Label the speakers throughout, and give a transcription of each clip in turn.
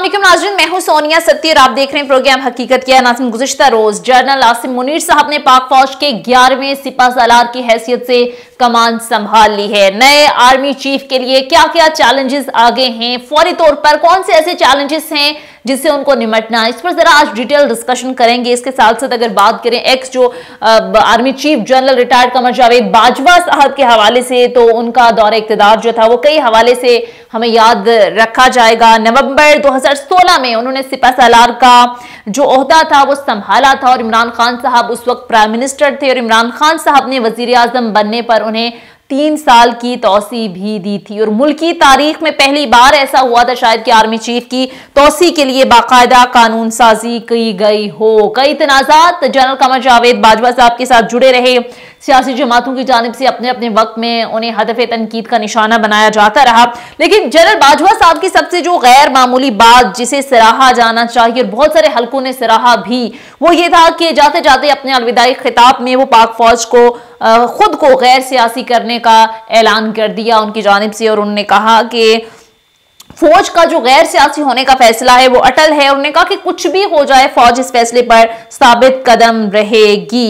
Speaker 1: अस्सलाम नाजरन, मैं हूँ सोनिया सत्ती और आप देख रहे हैं प्रोग्राम हकीकत किया नासिम गुजशत रोज। जनरल आसिम मुनीर साहब ने पाक फौज के ग्यारहवें सिपा सलार की हैसियत से कमान संभाल ली है। नए आर्मी चीफ के लिए क्या क्या चैलेंजेस आगे हैं? फौरी तौर पर कौन से ऐसे चैलेंजेस हैं जिससे उनको निमटना इस पर जरा आज डिटेल डिस्कशन करेंगे। इसके साथ साथ अगर बात करें एक्स जो army chief general retired Qamar Javed Bajwa साहब के हवाले से तो उनका दौर इकतदार जो था वो कई हवाले से हमें याद रखा जाएगा। नवंबर 2016 में उन्होंने सिपा सलार का जो अहदा था वो संभाला था और इमरान खान साहब उस वक्त प्राइम मिनिस्टर थे और इमरान खान साहब ने वज़ीर बनने पर उन्हें तीन साल की तोसी भी दी थी। और मुल्की तारीख में पहली बार ऐसा हुआ था शायद कि आर्मी चीफ की तोसी के लिए बाकायदा कानून साजी की गई हो। कई तनाजात, जनरल कमर जावेद बाजवा साहब के साथ जुड़े रहे। सियासी जमातों की जानब से अपने अपने वक्त में उन्हें हदफ तनकीद का निशाना बनाया जाता रहा। लेकिन जनरल बाजवा साहब की सबसे जो गैर मामूली बात, जिसे सराहा जाना चाहिए, और बहुत सारे हलकों ने सराहा भी, वो ये था कि जाते जाते अपने अलविदाई खिताब में वो पाक फौज को खुद को गैर सियासी करने का ऐलान कर दिया उनकी जानब से, और उन्होंने कहा कि फौज का जो गैर सियासी होने का फैसला है, वो अटल है। उन्होंने कहा कि कुछ भी हो जाए, फौज इस फैसले पर साबित कदम रहेगी।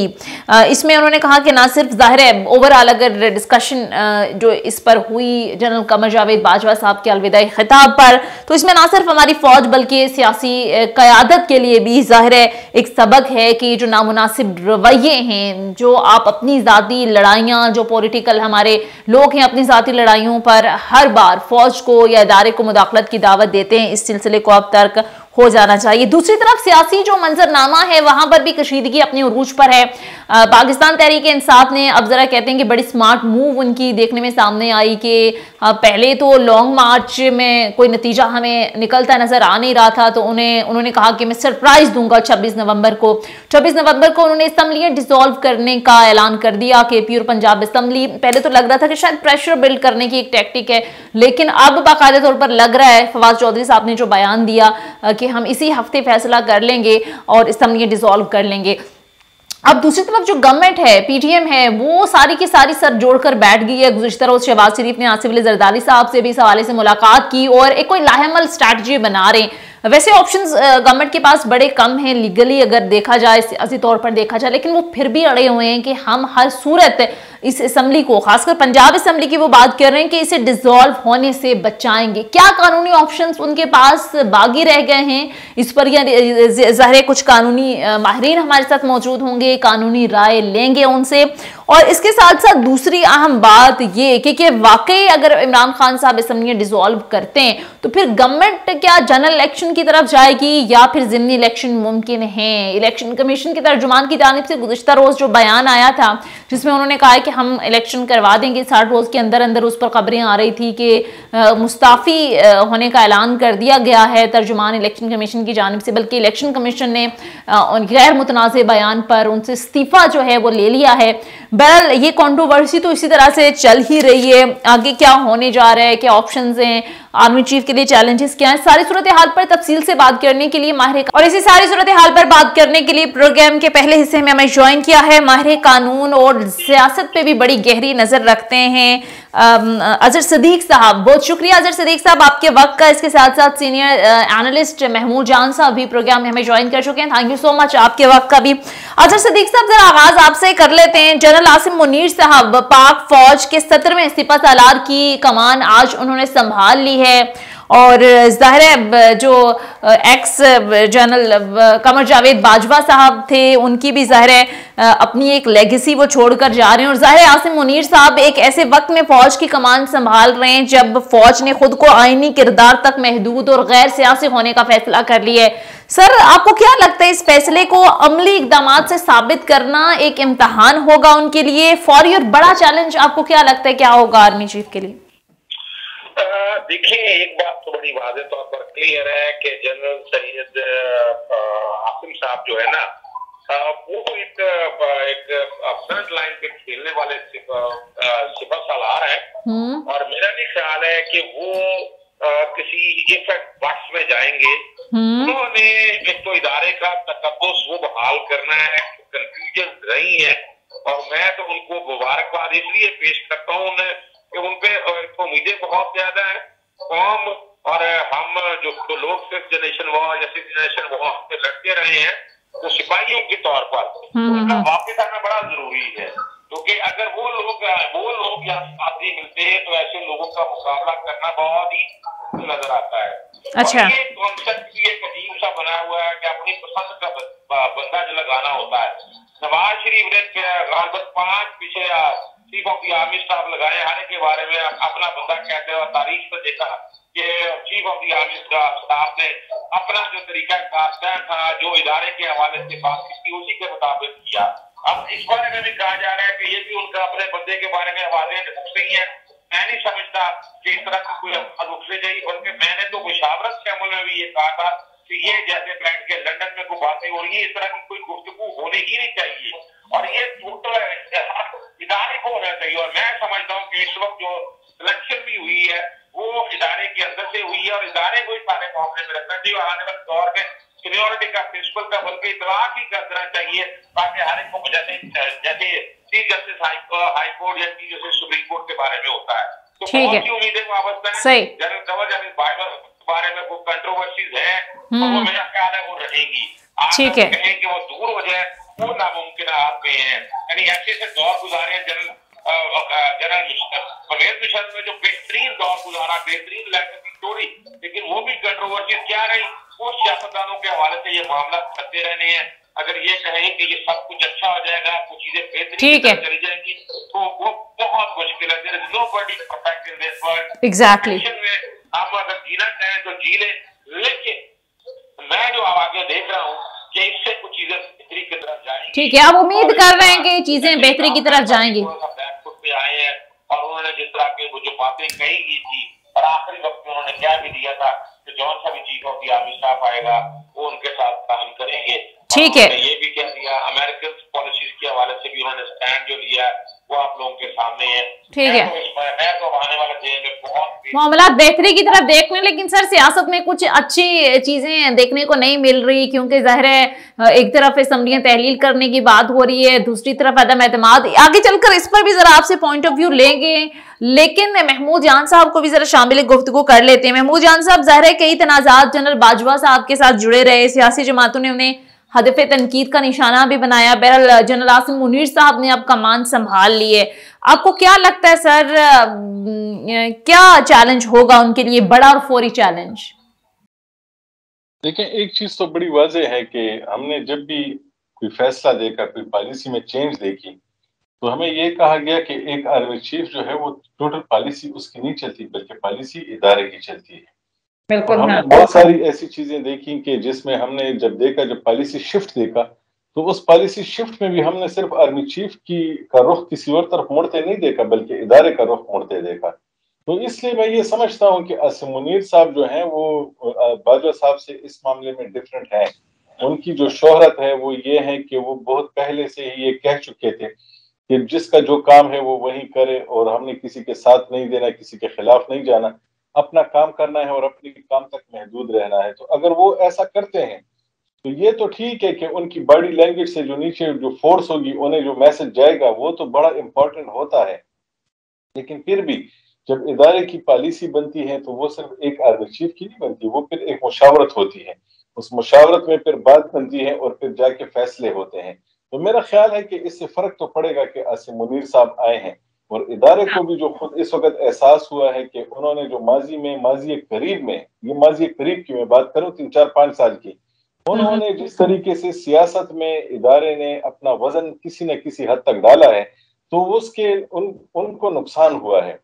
Speaker 1: इसमें उन्होंने कहा कि ना सिर्फ़ ज़ाहिर है ओवरऑल अगर डिस्कशन जो इस पर हुई, जनरल कमर जावेद बाजवा साहब के अलविदा खिताब पर तो इसमें ना सिर्फ़ हमारी फौज, बल्कि सियासी क्यादत के लिए भी ज़ाहिर है, एक सबक है कि जो नामुनासिब रवैये हैं, जो आप अपनी ज़ाती लड़ाइयाँ, जो पोलिटिकल हमारे लोग हैं अपनी ज़ाती लड़ाइयों पर, हर बार फौज को या इदारे को मुदाखलत की दावत देते हैं। इस सिलसिले को अब तक हो जाना चाहिए। दूसरी तरफ़ सियासी जो मंजरनामा है, वहाँ पर भी कशीदगी अपने उरूज पर है। पाकिस्तान तहरीक इंसाफ ने अब जरा कहते हैं कि बड़ी स्मार्ट मूव उनकी देखने में सामने आई कि पहले तो लॉन्ग मार्च में कोई नतीजा हमें निकलता नज़र आ नहीं रहा था तो उन्हें, उन्होंने कहा कि मैं सरप्राइज़ दूँगा 26 नवंबर को। 26 नवंबर को उन्होंने असम्बलियाँ डिसॉल्व करने का ऐलान कर दिया के पी और पंजाब असम्बली। पहले तो लग रहा था कि शायद प्रेशर बिल्ड करने की एक टैक्टिक है, लेकिन अब बाकायदा तौर पर लग रहा है, फवाद चौधरी साहब ने जो बयान दिया कि हम इसी हफ़्ते फैसला कर लेंगे और असम्बलियाँ डिसॉल्व कर लेंगे। अब दूसरी तरफ़ जो गवर्नमेंट है पीटीएम है, वो सारी की सारी सर जोड़कर बैठ गई है। गुजशत रोज शहबाज शरीफ ने आसिफ अली जरदारी साहब से भी इस हवाले से मुलाकात की और एक कोई लाहेमल स्ट्रैटी बना रहे हैं। वैसे ऑप्शंस गवर्नमेंट के पास बड़े कम हैं लीगली अगर देखा जाए, सियासी तौर पर देखा जाए, लेकिन वो फिर भी अड़े हुए हैं कि हम हर सूरत इस असम्बली को, खासकर पंजाब असम्बली की वो बात कर रहे हैं कि इसे डिसॉल्व होने से बचाएँगे। क्या कानूनी ऑप्शंस उनके पास बागी रह गए हैं? इस पर ज़ाहिर कुछ कानूनी माहरीन हमारे साथ मौजूद होंगे, कानूनी राय लेंगे उनसे। और इसके साथ साथ दूसरी अहम बात ये कि, कि वाकई अगर इमरान खान साहब असम्बलियाँ डिसॉल्व करते हैं तो फिर गवर्नमेंट क्या जनरल इलेक्शन की तरफ़ जाएगी या फिर जिमनी इलेक्शन मुमकिन है? इलेक्शन कमीशन की तर्जुमान की जानब से गुजशत रोज जो बयान आया था जिसमें उन्होंने कहा कि हम इलेक्शन करवा देंगे साठ रोज के अंदर अंदर उस पर खबरें आ रही थी कि मुस्ताफ़ी होने का ऐलान कर दिया गया है तर्जुमान इलेक्शन कमीशन की जानब से बल्कि इलेक्शन कमीशन ने गैर मुतनाज़ बयान पर उनसे इस्तीफ़ा जो है वो ले लिया है। बहरहाल ये कॉन्ट्रोवर्सी तो इसी तरह से चल ही रही है। आगे क्या होने जा रहा है, क्या ऑप्शन हैं? आर्मी चीफ के लिए चैलेंजेस क्या है? सारी सूरत हाल पर तफसील से बात करने के लिए माहिर और इसी सारी सूरत हाल पर बात करने के लिए प्रोग्राम के पहले हिस्से में हमें ज्वाइन किया है। माहिर, कानून और सियासत पे भी बड़ी गहरी नज़र रखते हैं। अजहर सदीक साहब, बहुत शुक्रिया अजहर सदीक साहब आपके वक्त का। इसके साथ साथ सीनियर एनालिस्ट महमूद जान साहब भी प्रोग्राम में हमें ज्वाइन कर चुके हैं। थैंक यू सो मच आपके वक्त का भी। अजहर सदीक साहब, जरा आगाज़ आपसे कर लेते हैं। जनरल आसिम मुनीर साहब, पाक फौज के सत्रहवें सिपा सालार की कमान आज उन्होंने संभाल ली है। और ज़ाहिर है जो एक्स जनरल कमर जावेद बाजवा साहब थे, उनकी भी ज़ाहिर है अपनी एक लेगेसी वो छोड़कर जा रहे हैं। और ज़ाहिर आसिम मुनीर साहब एक ऐसे वक्त में फौज की कमान संभाल रहे हैं, जब फौज ने खुद को आइनी किरदार तक महदूद और गैर सियासी होने का फैसला कर लिया है। सर, आपको क्या लगता है इस फैसले को अमली इकदाम से साबित करना एक इम्तहान होगा उनके लिए? फौरी और बड़ा चैलेंज आपको क्या लगता है, क्या होगा आर्मी चीफ के लिए?
Speaker 2: देखिए एक बात तो बड़ी वाजे तौर पर क्लियर है कि जनरल सैयद आसिम साहब जो है ना वो एक एक फ्रंट लाइन पे खेलने वाले सिपा सालार है हम्म। और मेरा भी ख्याल है कि वो किसी इफ़ेक्ट बक्स में जाएँगे हम्म। उन्होंने एक तो इदारे का तकदस वो बहाल करना है कंफ्यूजन रही है और मैं तो उनको मुबारकबाद इसलिए पेश करता हूँ कि उन पे उम्मीदें बहुत ज़्यादा है कौम और हम जो तो लोग फिफ्थ जनरेशन वॉर या सिक्स जनरेशन वॉर से लड़ते रहे हैं तो सिपाहियों के तौर पर
Speaker 1: हम्म,
Speaker 2: उनका
Speaker 1: हम्म।
Speaker 2: वापस आना बड़ा ज़रूरी है क्योंकि तो अगर वो लोग वो लोग यहाँ साथी मिलते हैं तो ऐसे लोगों का मुकाबला करना बहुत ही नज़र आता है
Speaker 1: अच्छा।
Speaker 2: ये कॉन्सेप्ट भी एक अजीब सा बना हुआ है कि अपनी पसंद का बंदा जो लगाना होता है नवाज़ शरीफ ने गालबत पाँच पीछे chief of the army staff लगाए हाने के बारे में अपना बंदा कहते हैं और तारीख में देखा कि chief of the army staff ने अपना जो तरीका था, जो इदारे के हवाले से बात की उसी के मुताबिक किया। अब इस बारे में भी कहा जा रहा है कि ये भी उनका अपने बंदे के बारे में हवाले नहीं है। मैं नहीं समझता कि इस तरह की कोई रुकनी चाहिए बल्कि मैंने तो मुशावरत के अमल में भी ये कहा था कि ये जैसे बैठ के लंदन में कोई बातें हो रही है, इस तरह की कोई गुफ्तगू होनी ही नहीं चाहिए। और ये टोटल इदारे को होना चाहिए। और मैं समझता हूँ कि इस वक्त जो सिलेक्शन भी हुई है वो इदारे के अंदर से हुई है और इदारे को ही सारे मामले में रखना चाहिए। और आने वाले दौर में सीनियोरिटी का प्रिंसिपल का बल्कि इतलाक ही करना चाहिए। ताकि हर एक को जैसे जैसे चीफ जस्टिस हाई कोर्ट या चीफ जस्टिस सुप्रीम कोर्ट के बारे में होता है। तो बहुत सी उम्मीदें वाबस्ता है। जनरल कंवर जनरल बाइबल के बारे में कोई कंट्रोवर्सीज है तो। वो मेरा ख्याल है वो रहेगी।
Speaker 1: है।
Speaker 2: कहें कि वो दूर हो जाए वो नामुमकिन में है। यानी ऐसे ऐसे दौर गुजारे हैं। जनरल जनरल परवेज मिशन में जो बेहतरीन दौर गुजारा बेहतरीन लेटर की स्टोरी लेकिन वो भी कंट्रोवर्सीज क्या रही वो सियासतदानों के हवाले से ये मामला करते रहने हैं। अगर ये कहें कि ये सब कुछ अच्छा हो जाएगा कुछ चीज़ें बेहतरीन चली जाएँगी तो वो बहुत मुश्किल है is nobody perfect in this world
Speaker 1: exactly
Speaker 2: हम अगर जीना चाहें तो जी ले। लेकिन मैं जो आगे देख रहा हूँ
Speaker 1: ठीक है, आप उम्मीद कर रहे हैं कि चीज़ें बेहतरी की तरफ़ जाएँगी।
Speaker 2: और उन्होंने जिस तरह के वो जो बातें कही गई थी और आखिरी वक्त में उन्होंने क्या भी दिया था कि जौन सा भी chief of the army staff आएगा वो उनके साथ काम करेंगे
Speaker 1: ठीक है।
Speaker 2: ये भी कह दिया अमेरिकन पॉलिसीज़ के हवाले से भी उन्होंने स्टैंड जो लिया वो आप लोगों के सामने है
Speaker 1: ठीक है।
Speaker 2: मैं तो आने
Speaker 1: मामला बेहतरी की तरफ़ देख देखने, लेकिन सर, सियासत में कुछ अच्छी चीज़ें देखने को नहीं मिल रही, क्योंकि ज़ाहिर है एक तरफ़ असम्बलियाँ तहलील करने की बात हो रही है, दूसरी तरफ़ अदम एतमाद, आगे चलकर इस पर भी जरा आपसे पॉइंट ऑफ़ व्यू लेंगे। लेकिन महमूद जान साहब को भी जरा शामिल गुफ्तु कर लेते हैं। महमूद जान साहब, जहर है, कई तनाजात जनरल बाजवा साहब के साथ जुड़े रहे, सियासी जमातों ने उन्हें हदफ तनकीद का निशाना भी बनाया। बहरहाल, जनरल आसिम मुनीर साहब ने अब कमान संभाल ली है। आपको क्या लगता है सर क्या चैलेंज होगा उनके लिए, बड़ा और फौरी चैलेंज
Speaker 3: देखें एक चीज़ तो बड़ी वाजह है कि हमने जब भी कोई फैसला देखा, कोई पॉलिसी में चेंज देखी तो हमें ये कहा गया कि एक आर्मी चीफ जो है, वो टोटल पॉलिसी उसकी नहीं चलती बल्कि पॉलिसी इदारे की चलती है।
Speaker 1: बिल्कुल
Speaker 3: हमने बहुत सारी ऐसी चीज़ें देखी कि जिसमें हमने जब देखा जब पॉलिसी शिफ्ट देखा तो उस पॉलिसी शिफ्ट में भी हमने सिर्फ़ आर्मी चीफ की का रुख किसी और तरफ़ मुड़ते नहीं देखा बल्कि इदारे का रुख मुड़ते देखा। तो इसलिए मैं ये समझता हूँ कि मुनीर साहब जो हैं वो बाजवा साहब से इस मामले में डिफरेंट हैं। उनकी जो शोहरत है वो ये है कि वो बहुत पहले से ही ये कह चुके थे कि जिसका जो काम है वो वही करे और हमने किसी के साथ नहीं देना किसी के खिलाफ नहीं जाना। अपना काम करना है और अपने काम तक महदूद रहना है। तो अगर वो ऐसा करते हैं तो ये तो ठीक है कि उनकी बॉडी लैंग्वेज से जो नीचे जो फोर्स होगी, उन्हें जो मैसेज जाएगा, वो तो बड़ा इम्पोर्टेंट होता है। लेकिन फिर भी जब इदारे की पॉलिसी बनती है तो वो सिर्फ़ एक आर्मी चीफ की नहीं बनती, वो फिर एक मुशावरत होती है। उस मुशावरत में फिर बात बनती है और फिर जाके फैसले होते हैं। तो मेरा ख्याल है कि इससे फ़र्क तो पड़ेगा कि आसिम मुनीर साहब आए हैं। और इदारे को भी जो खुद इस वक्त एहसास हुआ है कि उन्होंने जो माजी में माजी करीब में ये माजी करीब की मैं बात करूँ तीन चार पाँच साल की उन्होंने जिस तरीके से सियासत में इदारे ने अपना वज़न किसी न किसी हद तक डाला है तो उसके उन उनको नुकसान हुआ है।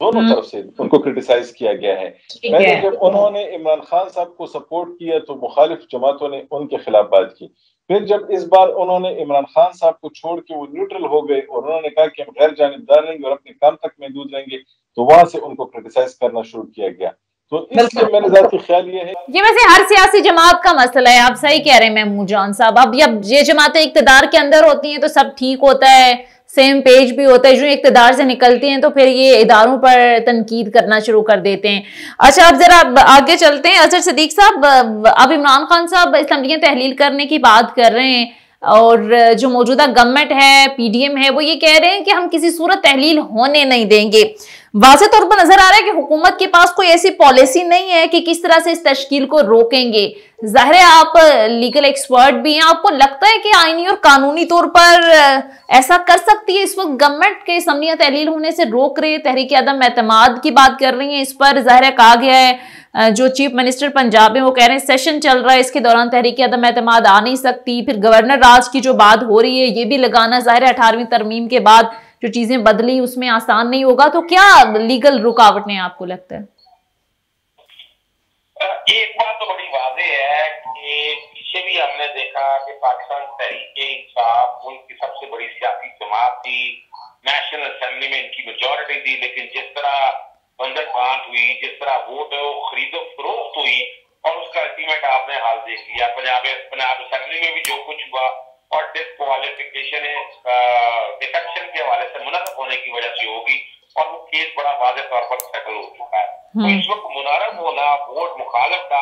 Speaker 3: दोनों
Speaker 1: हम्म।
Speaker 3: तरफ़ से उनको क्रिटिसाइज किया गया है। पहले जब उन्होंने इमरान खान साहब को सपोर्ट किया तो मुखालिफ जमातों ने उनके खिलाफ बात की। फिर जब इस बार उन्होंने इमरान खान साहब को छोड़ के वो न्यूट्रल हो गए और उन्होंने कहा कि हम गैर जानबदार रहेंगे और अपने काम तक महदूद रहेंगे तो वहाँ से उनको क्रिटिसाइज करना शुरू किया गया। तो इसलिए मेरे जाती ख्याल ये है।
Speaker 1: ये वैसे हर सियासी जमात का मसला है। आप सही कह रहे हैं महमूद जान साहब। अब जब ये जमातें इकतदार के अंदर होती हैं तो सब ठीक होता है। सेम पेज भी होता है, जो इकतदार से निकलते हैं तो फिर ये इदारों पर तनकीद करना शुरू कर देते हैं। अच्छा अब जरा आगे चलते हैं। असर सदीक साहब, अब इमरान खान साहब इसम्बलियाँ तहलील करने की बात कर रहे हैं और जो मौजूदा गवर्नमेंट है, पीडीएम है, वो ये कह रहे हैं कि हम किसी सूरत तहलील होने नहीं देंगे। वाजे तौर पर नज़र आ रहा है कि हुकूमत के पास कोई ऐसी पॉलिसी नहीं है कि किस तरह से इस तश्कील को रोकेंगे। ज़ाहिर है, आप लीगल एक्सपर्ट भी हैं। आपको लगता है कि आईनी और कानूनी तौर पर ऐसा कर सकती है? इस वक्त गवर्नमेंट के असम्बलियाँ तहलील होने से रोक रहे तहरीक अदम एतमाद की बात कर रही है इस पर। ज़ाहिर कहा गया है जो चीफ मिनिस्टर पंजाब है, वो कह रहे हैं, सेशन चल रहा है, इसके दौरान तहरीक आदम एतमाद आ नहीं सकती। फिर गवर्नर राज की जो बात हो रही है, ये भी लगाना ज़ाहिर है, अठारहवीं तरमीम के बाद जो चीज़ें बदली उसमें आसान नहीं होगा तो क्या लीगल रुकावट आपको लगता है?
Speaker 2: एक बात तो बड़ी वादे है कि पीछे भी हमने देखा कि पाकिस्तान तहरीके इंसाफ, मुल्क की सबसे बड़ी सियासी जमात थी। नेशनल असेंबली में इनकी मेजोरिटी थी, लेकिन जिस तरह बंधक बाँध हुई, जिस तरह वोट खरीदो फरोख्त हुई, और उसका अल्टीमेट आपने हाल देख लिया। पंजाब पंजाब असेंबली में भी जो कुछ हुआ और डिस्कालिफिकेशन डिफेक्शन के हवाले से मुनद होने की वजह से होगी और वो केस बड़ा वाजे तौर पर सेटल हो चुका है तो हम्म। इस वक्त मुनारब होना वोट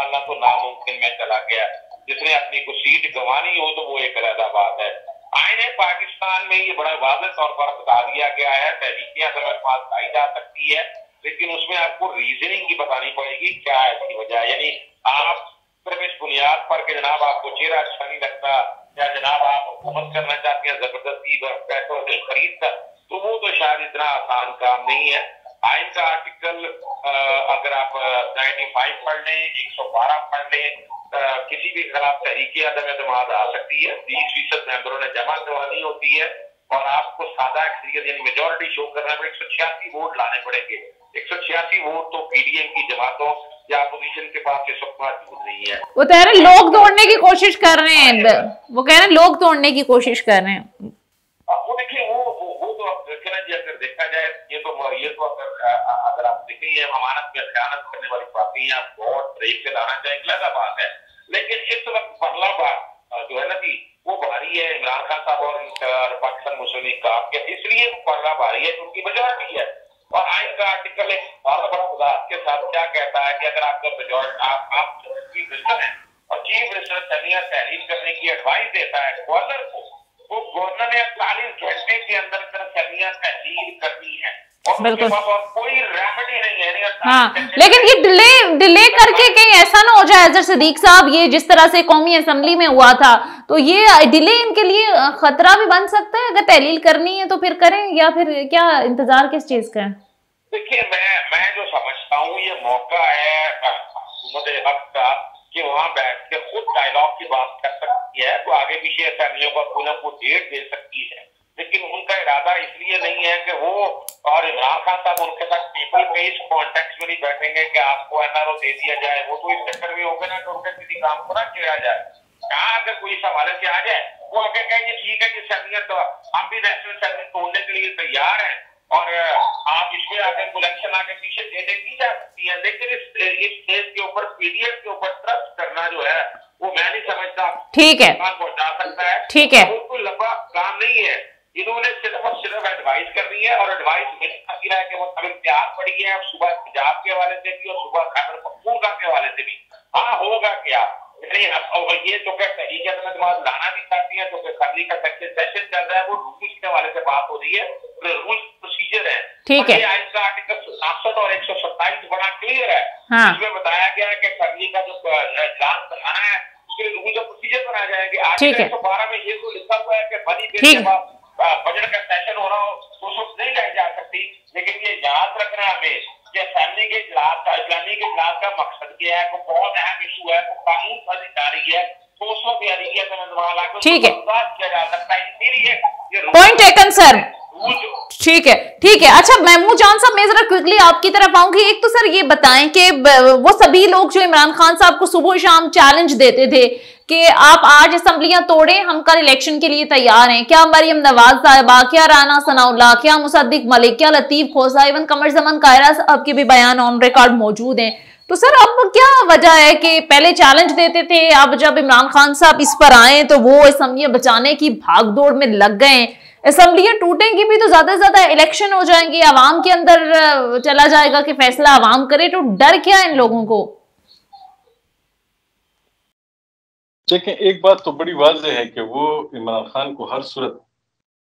Speaker 2: डालना तो नामुमकिन में चला गया। जिसने अपनी को सीट गंवानी हो तो वो एक अलहदा बात है। आईने पाकिस्तान में ये बड़ा वाजे तौर पर बता दिया गया है तहरीकियाँ लाई जा सकती है, लेकिन उसमें आपको रीजनिंग की बतानी पड़ेगी क्या इसकी वजह। यानी आप सिर्फ़ इस बुनियाद पर कि जनाब आपको चेहरा अच्छा नहीं लगता या जनाब आप हुकूमत करना चाहते हैं, ज़बरदस्ती पैसों से खरीद कर तो वो तो शायद इतना आसान काम नहीं है। आइन का आर्टिकल अगर आप नाइन्टी फाइव पढ़ लें, एक सौ बारह पढ़ किसी भी खिलाफ तहरीकी अदम एतम आ सकती है। बीस फ़ीसद मेंबरों ने जमा करवानी होती है और आपको सादा अक्सरियत यानी मेजोरिटी शो करना पड़े। एक सौ छियासी वोट लाने पड़ेंगे। एक सौ छियासी वोट तो पीडीएम की जमातों या अपोजिशन के पास ये सब मौजूद नहीं है।
Speaker 1: वो कह रहे हैं लोग तोड़ने की कोशिश कर रहे हैं वो कह रहे हैं लोग तोड़ने की कोशिश कर रहे हैं।
Speaker 2: ये अमानत में खयानत करने वाली बातें या बहुत ब्रेक से लाना चाहे अलग बात है। लेकिन इस वक्त पहला बात जो है ना कि वो भारी है, इमरान खान साहब और पाकिस्तान मुस्लिम लीग का आपके, इसलिए पहला भारी है क्योंकि मेजोरिटी है। और आइन का आर्टिकल एक बहुत बड़ा उदाहरण के साथ क्या कहता है कि अगर आपका मेजोरिटी आप आप चीफ मिनिस्टर हैं, और चीफ मिनिस्टर समिया तहरीर करने की एडवाइस देता है गवर्नर को तो गवर्नर ने अड़तालीस घंटे के अंदर अंदर समिया तहरीर करनी है। बिल्कुल। कोई रेमेडी नहीं है
Speaker 1: हाँ लेकिन ये डिले डिले करके कहीं ऐसा ना हो जाए अजहर सदीक साहब ये जिस तरह से कौमी असम्बली में हुआ था तो ये डिले इनके लिए खतरा भी बन सकता है? अगर तहलील करनी है तो फिर करें या फिर क्या इंतज़ार किस चीज़ का है?
Speaker 2: देखिए मैं मैं जो समझता हूँ ये मौका है हुकूमत हक का कि वहाँ बैठ के खुद डायलॉग की बात कर सकती है तो आगे पीछे असम्बलियों का कोई ना कोई डेट दे सकती है। लेकिन उनका इरादा इसलिए नहीं है कि वो और इमरान खान साहब उनके साथ पीपल के इस कॉन्टेक्ट में नहीं बैठेंगे कि आपको एनआरओ दे दिया जाए। वो तो इस चक्कर में होगा ना कि उनके किसी काम को ना किया जाए। कहा अगर कोई सवाल से आ जाए वो आगे कहेंगे ठीक है कि शरीयत तो हम भी नेशनल शरीयत तोड़ने के लिए तैयार है और आप इसमें आगे इलेक्शन आगे पीछे देने की जा सकती है। लेकिन इस इस केस के ऊपर पीडीएफ के ऊपर ट्रस्ट करना जो है वो मैं नहीं समझता।
Speaker 1: ठीक है।
Speaker 2: पहुँचा सकता है।
Speaker 1: ठीक है।
Speaker 2: कोई लंबा काम नहीं है। इन्होंने सिर्फ़ और सिर्फ़ एडवाइस करनी है और एडवाइस मेरी खातिर है कि वो अभी प्यार पड़ी है सुबह पंजाब के हवाले से भी और सुबह खैबर पख्तूनखा के हवाले से भी। हाँ होगा क्या? यानी ये जो क्या तरीके से दिमाग लाना भी चाहती है तो खरली का सेशन चल रहा है वो रूल्स के हवाले से बात हो रही है रूल्स प्रोसीजर है।
Speaker 1: ठीक है।
Speaker 2: आइन का आर्टिकल सात और एक सौ सत्ताईस बड़ा क्लियर है।
Speaker 1: हाँ।
Speaker 2: इसमें बताया गया है कि खरली का जो इजलास बनाना है उसके रूल्स और प्रोसीजर बनाए जाएँगे। आर्टिकल एक सौ बारह में ये तो लिखा हुआ है कि बनी के बाद बजट का सेशन हो रहा हो तो वक्त नहीं लाई जा सकती। लेकिन ये याद रखना हमें कि असेंबली के इजलास का इस्लामी के इजलास का मकसद क्या है? कोई बहुत अहम इशू है कोई कानून जा रही है। तो
Speaker 1: ठीक है।
Speaker 2: है
Speaker 1: पॉइंट टेकन सर ठीक है ठीक है। अच्छा महमूद जान साहब मैं जरा क्विकली आपकी तरफ़ आऊँगी। एक तो सर ये बताएँ कि वो सभी लोग जो इमरान खान साहब को सुबह शाम चैलेंज देते थे कि आप आज असम्बलियाँ तोड़े, हम कल इलेक्शन के लिए तैयार हैं। क्या मरियम नवाज़ साहबा, क्या राना सनाउल्ला क्या मुसद्दिक मलिक, क्या लतीफ खोसा, इवन कमर जमन कायरा साहब के भी बयान ऑन रिकॉर्ड मौजूद हैं। तो सर, अब क्या वजह है कि पहले चैलेंज देते थे, अब जब इमरान खान साहब इस पर आए तो वो असम्बलियाँ बचाने की भागदौड़ में लग गए असम्बलियाँ टूटेंगी भी तो ज़्यादा से ज़्यादा इलेक्शन हो जाएँगे, आवाम के अंदर चला जाएगा कि फैसला आवाम करे तो डर क्या इन लोगों को?
Speaker 3: देखें, एक बात तो बड़ी वाजह है कि वो इमरान खान को हर सूरत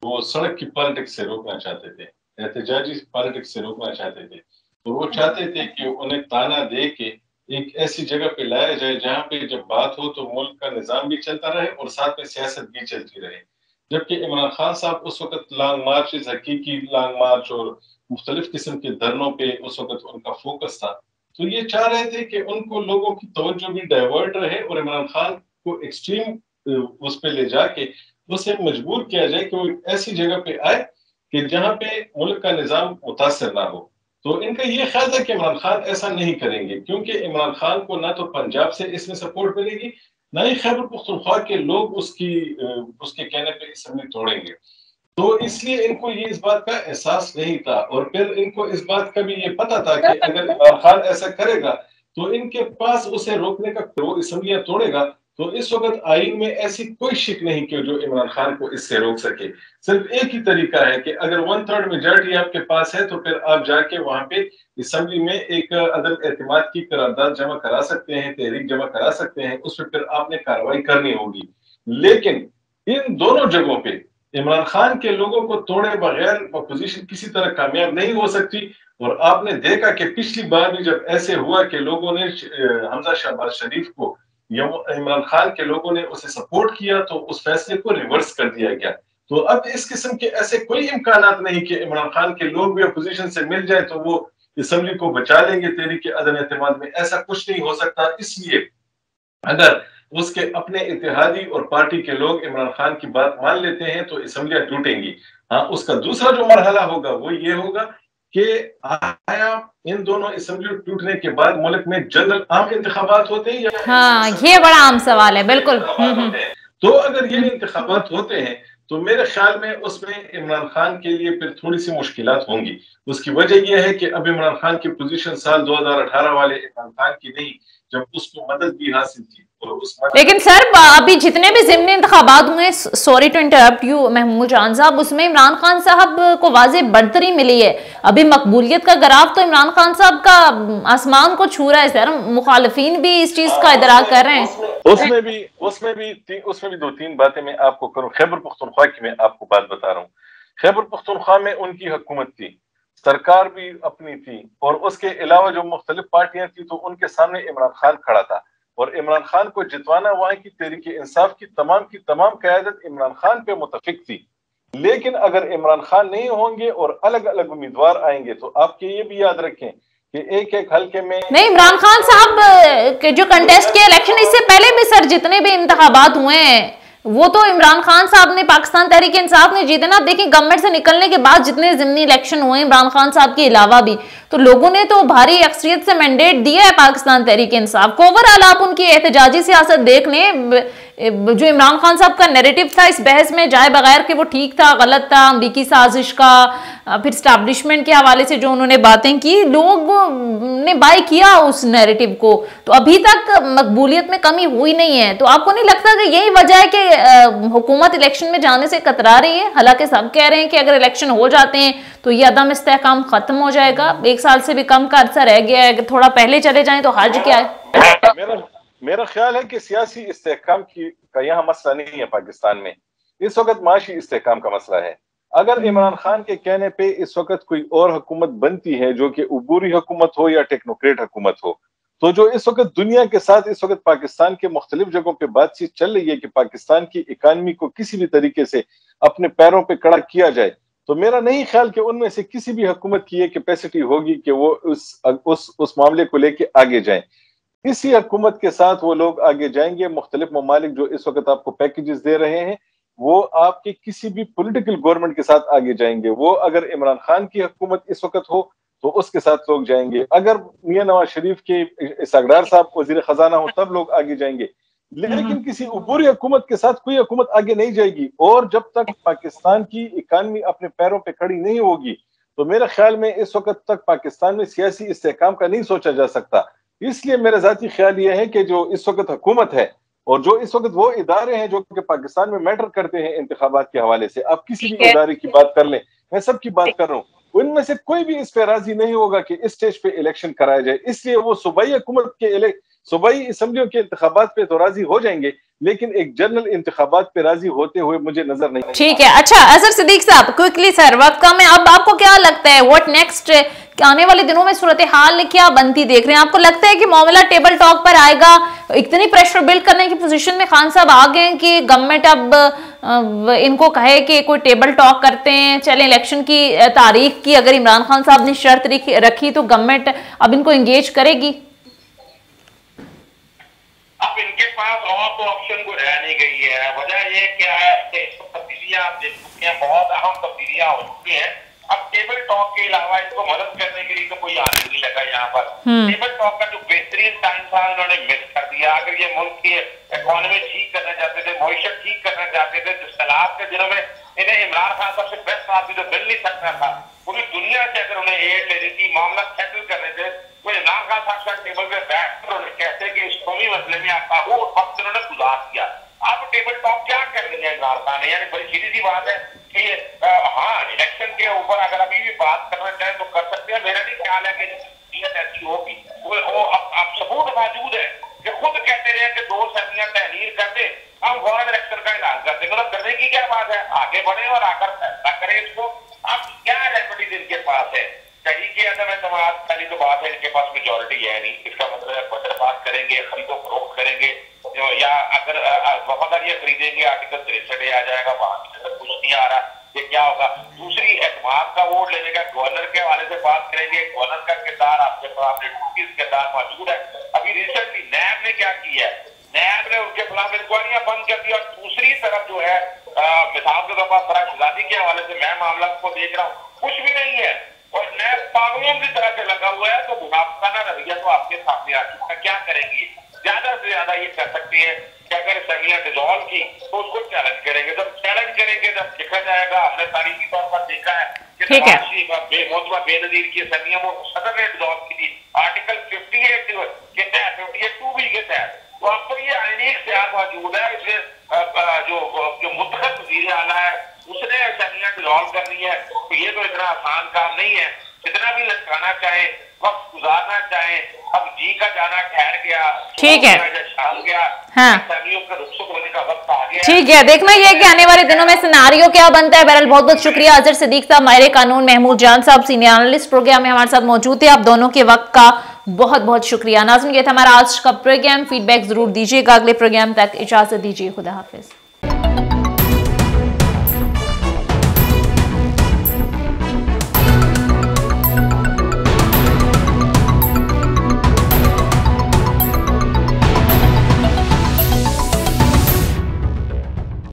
Speaker 3: वो सड़क की पॉलिटिक्स से रोकना चाहते थे, एहतजाजी पॉलिटिक्स से रोकना चाहते थे। तो वो चाहते थे कि उन्हें ताना दे के एक ऐसी जगह पे लाया जाए जहाँ पे जब बात हो तो मुल्क का निज़ाम भी चलता रहे और साथ में सियासत भी चलती रहे। जबकि इमरान खान साहब उस वक्त लॉन्ग मार्च हकीकी लॉन्ग मार्च और मुख्तलिफ़ किस्म के धरनों पे उस वक्त उनका फोकस था। तो ये चाह रहे थे कि उनको लोगों की तवज्जो भी डाइवर्ट रहे और इमरान खान को एक्सट्रीम उस पर ले जाके उसे मजबूर किया जाए कि वो ऐसी जगह पे आए कि जहाँ पे मुल्क का निज़ाम मुतासर ना हो। तो इनका ये ख्याल था कि इमरान खान ऐसा नहीं करेंगे, क्योंकि इमरान खान को ना तो पंजाब से इसमें सपोर्ट मिलेगी ना ही खैबर पुख्तनख्वा के लोग उसकी उसके कहने पे असम्बली तोड़ेंगे। तो इसलिए इनको ये इस बात का एहसास नहीं था और फिर इनको इस बात का भी ये पता था कि अगर खान ऐसा करेगा तो इनके पास उसे रोकने का वो इसम्बलियाँ तोड़ेगा तो इस वक्त आइन में ऐसी कोई शिक नहीं कि जो इमरान खान को इससे रोक सके। सिर्फ़ एक ही तरीका है कि अगर वन थर्ड मेजोरिटी आपके पास है तो फिर आप जाके वहाँ पे असम्बली में एक अदम एतमाद की करारदाद जमा करा सकते हैं, तहरीक जमा करा सकते हैं, उस पर फिर आपने कार्रवाई करनी होगी। लेकिन इन दोनों जगहों पे इमरान खान के लोगों को तोड़े बगैर अपोजिशन किसी तरह कामयाब नहीं हो सकती। और आपने देखा कि पिछली बार भी जब ऐसे हुआ कि लोगों ने हमजा शहबाज शरीफ को इमरान खान के लोगों ने उसे सपोर्ट किया तो उस फैसले को रिवर्स कर दिया गया। तो अब इस किस्म के ऐसे कोई इम्कान नहीं कि इमरान खान के लोग भी अपोजिशन से मिल जाए तो वो असम्बली को बचा लेंगे तहरीक अदम एतमाद में ऐसा कुछ नहीं हो सकता। इसलिए अगर उसके अपने इतिहादी और पार्टी के लोग इमरान खान की बात मान लेते हैं तो असम्बलियाँ टूटेंगी। हाँ उसका दूसरा जो मरहला होगा, वो ये होगा कि आया इन दोनों असम्बली टूटने के बाद मुल्क में जनरल आम इंतबात होते हैं या
Speaker 1: हाँ ये बड़ा आम सवाल है बिल्कुल।
Speaker 3: तो अगर ये इंतबात होते हैं तो मेरे ख्याल में उसमें इमरान खान के लिए फिर थोड़ी सी मुश्किल होंगी। उसकी वजह यह है कि अब इमरान खान की पोजीशन साल 2018 वाले इमरान खान की नहीं जब उसको मदद भी हासिल थी
Speaker 1: लेकिन सर अभी जितने भी जिमनी इंतबात हुए sorry to interrupt you Mahmood Jan साहब, उसमें इमरान खान साहब को वाजे बढ़तरी मिली है। अभी मकबूलियत का ग्राफ तो इमरान खान साहब का आसमान को छू रहा है सर मुखालफिन भी इस चीज़ का इधरा कर रहे हैं।
Speaker 3: उसमें भी उसमें भी उसमें भी दो तीन बातें मैं आपको करूँ। खैबर पुख्तनख्वा की मैं आपको बात बता रहा हूँ। खैबर पुख्तनख्वा में उनकी हुकूमत थी, सरकार भी अपनी थी, और उसके अलावा जो मुख्तलिफ़ पार्टियाँ थी तो उनके सामने इमरान खान खड़ा था। और इमरान खान को जितवाना हुआ वहाँ की तहरीक इंसाफ की तमाम की तमाम क्यादत इमरान खान पे मुतफिक थी। लेकिन अगर इमरान खान नहीं होंगे और अलग अलग उम्मीदवार आएँगे तो आपके ये भी याद रखें कि एक एक हल्के में
Speaker 1: नहीं, इमरान खान साहब, के जो कंटेस्ट के इलेक्शन इससे पहले भी सर जितने भी इंतबात हुए हैं वो तो इमरान खान साहब ने, पाकिस्तान तहरीक इंसाफ ने जीते ना, देखिए गवर्नमेंट से निकलने के बाद जितने जिमनी इलेक्शन हुए इमरान खान साहब के अलावा भी तो लोगों ने तो भारी अक्सरियत से मैंडेट दिया है पाकिस्तान तहरीक इंसाफ को। ओवरऑल आप उनकी एहतजाजी सियासत देख लें जो इमरान खान साहब का नेरेटिव था, इस बहस में जाए बगैर कि वो ठीक था, गलत था, अमरीकी साजिश का फिर स्टैब्लिशमेंट के हवाले से जो उन्होंने बातें की, लोग ने बाय किया उस नैरेटिव को। तो अभी तक मकबूलियत में कमी हुई नहीं है। तो आपको नहीं लगता कि यही वजह है कि हुकूमत इलेक्शन में जाने से कतरा रही है? हालाँकि सब कह रहे हैं कि अगर इलेक्शन हो जाते हैं तो ये अदम इस्तेकाम खत्म हो जाएगा। एक साल से भी कम का अरसा रह गया है। अगर थोड़ा पहले चले जाए तो हर्ज क्या
Speaker 3: है? मेरा ख्याल है कि सियासी इस्तेकाम की, का यहाँ मसला नहीं है पाकिस्तान में। इस वक्त माशी इस्तेकाम का मसला है। अगर इमरान खान के कहने पे इस वक्त कोई और हुकूमत बनती है, जो कि उबूरी हुकूमत हो या टेक्नोक्रेट हुकूमत हो तो जो इस वक्त दुनिया के साथ, इस वक्त पाकिस्तान के मुख्तलिफ़ जगहों पर बातचीत चल रही है कि पाकिस्तान की इकानमी को किसी भी तरीके से अपने पैरों पे कड़ा किया जाए तो मेरा नहीं ख्याल कि उनमें से किसी भी हुकूमत की ये कैपेसिटी होगी कि वो उस उस उस मामले को लेके आगे जाए। इसी हुकूमत के साथ वो लोग आगे जाएँगे मुख्तलिफ़ ममालिक जो इस वक्त आपको पैकेजेस दे रहे हैं वो आपके किसी भी पॉलिटिकल गवर्नमेंट के साथ आगे जाएँगे। वो अगर इमरान खान की हुकूमत इस वक्त हो तो उसके साथ लोग जाएँगे। अगर मियाँ नवाज़ शरीफ के इसगडार साहब वज़ीर खजाना हो तब लोग आगे जाएँगे। लेकिन हम्म। किसी उबूरी हुकूमत के साथ कोई हुकूमत आगे नहीं जाएगी और जब तक पाकिस्तान की इकानमी अपने पैरों पे खड़ी नहीं होगी तो मेरे ख्याल में इस वक्त तक पाकिस्तान में सियासी इस्तेकाम का नहीं सोचा जा सकता। इसलिए मेरा जाती ख्याल यह है कि जो इस वक्त हुकूमत है और जो इस वक्त वो इदारे हैं जो कि पाकिस्तान में मैटर करते हैं इंतबात के हवाले से आप किसी भी इदारे की बात कर लें मैं सबकी बात कर रहा हूँ। उनमें से कोई भी इस पर राज़ी नहीं होगा कि इस स्टेज पे इलेक्शन कराया जाए। इसलिए वो सूबाई हुकूमत के सूबाई असम्बलियों के इंतबात पे तो राज़ी हो जाएँगे लेकिन एक जनरल इंतबात पे राज़ी होते हुए मुझे नज़र नहीं
Speaker 1: ठीक है। अच्छा अजहर सिद्दीक साहब क्विकली सर वक्त कम है। अब आपको क्या लगता है? व्हाट नेक्स्ट आने वाले दिनों में सूरत हाल क्या बनती देख रहे हैं? आपको लगता है कि मामला टेबल टॉक पर आएगा? इतनी प्रेशर बिल्ड करने की पोजीशन में खान साहब आ गए कि गवर्नमेंट अब इनको कहे कि कोई टेबल टॉक करते हैं, चले इलेक्शन की तारीख की। अगर इमरान खान साहब ने शर्त रखी तो गवर्नमेंट अब इनको इंगेज करेगी।
Speaker 2: अब इनके पास और तो ऑप्शन को रह नहीं गई है। वजह ये क्या है कि तब्दीलियाँ आप देख चुके हैं बहुत अहम तब्दीलियाँ हो चुकी हैं। अब टेबल टॉक के अलावा इनको मदद करने के लिए तो कोई आने नहीं लगा यहाँ पर। हम्म। टेबल टॉक का जो बेहतरीन टाइम था उन्होंने मिस कर दिया। अगर ये मुल्क की इकोनॉमी ठीक करना चाहते थे मीशत ठीक करना चाहते थे जो सैलाब के दिनों में इन्हें इमरान खान सबसे बेस्ट आदमी तो मिल नहीं सकता था। पूरी दुनिया से अगर उन्हें एड लेनी थी मामला सेटल करने थे वो इमरान खान साहब टेबल पे बैठ कर उन्हें कौमी मसले में आपका वो वक्त उन्होंने गुजार दिया। अब टेबल टॉक क्या कर रही है इमरान खान? यानी बड़ी सीधी सी बात है कि हाँ इलेक्शन के ऊपर अगर अभी भी बात करना चाहे तो कर सकते हैं। मेरा नहीं ख्याल है कि नीयत ऐसी होगी। वो, वो अब, अब सबूत मौजूद है कि खुद कहते रहे कि दो सदियाँ तहरीर कर दे हम वर्ल्ड इलेक्शन का ऐलान कर देंगे मतलब करने की क्या बात है? आगे बढ़े और आकर फैसला करें इसको। समाज पहली तो बात है इनके पास मेजोरिटी है नहीं। इसका मतलब है बजट पास करेंगे, खरीदो फरोख्त करेंगे। या अगर वफादारियाँ खरीदेंगे, आर्टिकल तिरसठ आ जाएगा, वहाँ की कुछ नहीं आ रहा, ये क्या होगा? दूसरी, एतमाद का वोट लेने का गवर्नर के हवाले से बात करेंगे गवर्नर का किरदार आपके पास किरदार मौजूद है। अभी रिसेंटली नैब ने क्या किया है? नैब ने उनके खिलाफ इंक्वायरियाँ बंद कर दी, और दूसरी तरफ़ जो है मिसाल के तौर पर फराज के हवाले से मैं मामला को देख रहा हूँ। कुछ भी नहीं है। पागलों की तरह से लगा हुआ है तो मुनाफाना रवैया तो आपके सामने आ चुका है। क्या करेंगी? ज़्यादा से ज़्यादा ये कर सकती है कि अगर असम्बलियाँ डिजोल्व की तो उसको चैलेंज करेंगे। जब चैलेंज करेंगे जब देखा जाएगा। हमने तारीखी तौर पर देखा है
Speaker 1: ठीक है।
Speaker 2: बेनजीर की असम्बलियाँ वो सदर ने डिजोल्व की थी। आर्टिकल फिफ्टी एट के तहत फिफ्टी एट टू बी के तहत। तो आपको ये आईनी इख्तियार मौजूद है। इसे जो जो मुतखत वज़ीर आला है उसने असम्बलियाँ डिजोल्व करनी है। तो ये तो इतना आसान काम नहीं है। जितना भी लटकाना चाहे वक्त गुजारना चाहे अब जी का जाना ठहर गया
Speaker 1: ठीक है।
Speaker 2: शाम गया
Speaker 1: हाँ।
Speaker 2: होने का वक्त आ गया।
Speaker 1: ठीक है देखना ये कि आने वाले दिनों में सिनारियो क्या बनता है। बहरहाल बहुत बहुत शुक्रिया अजहर सिद्दीक साहब माहिर कानून महमूद जान साहब सीनियर एनालिस्ट प्रोग्राम में हमारे साथ मौजूद थे। आप दोनों के वक्त का बहुत बहुत शुक्रिया। नाजन ये था हमारा आज का प्रोग्राम फीडबैक ज़रूर दीजिएगा। अगले प्रोग्राम तक इजाज़त दीजिए। खुदा हाफिज।